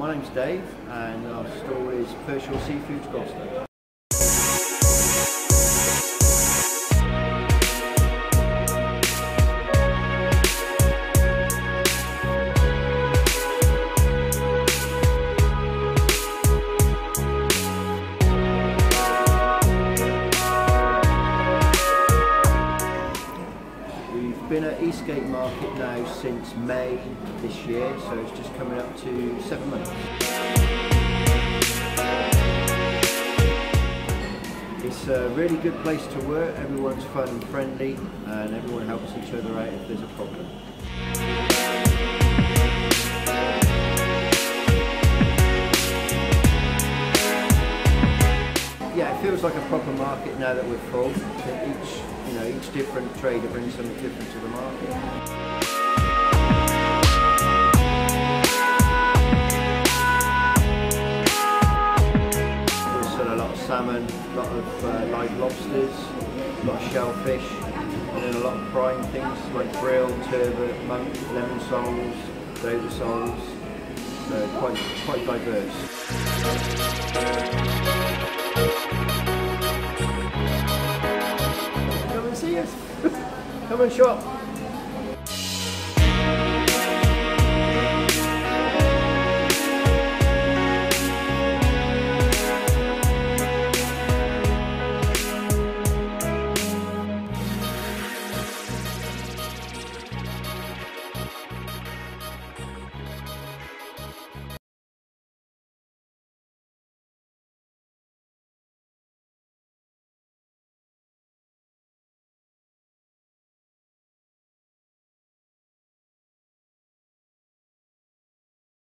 my name's Dave and our store is Pershore Seafoods Gloucester. Been at Eastgate Market now since May this year, so it's just coming up to seven months. It's a really good place to work, everyone's fun and friendly, and everyone helps each other out if there's a problem. Yeah, it feels like a proper market now that we're full. Each, different trader brings something different to the market. We sell a lot of salmon, a lot of uh, live lobsters, a lot of shellfish, and then a lot of prime things like brill, turbot, monk, lemon soles, dover soles. So quite quite diverse. Come and shop.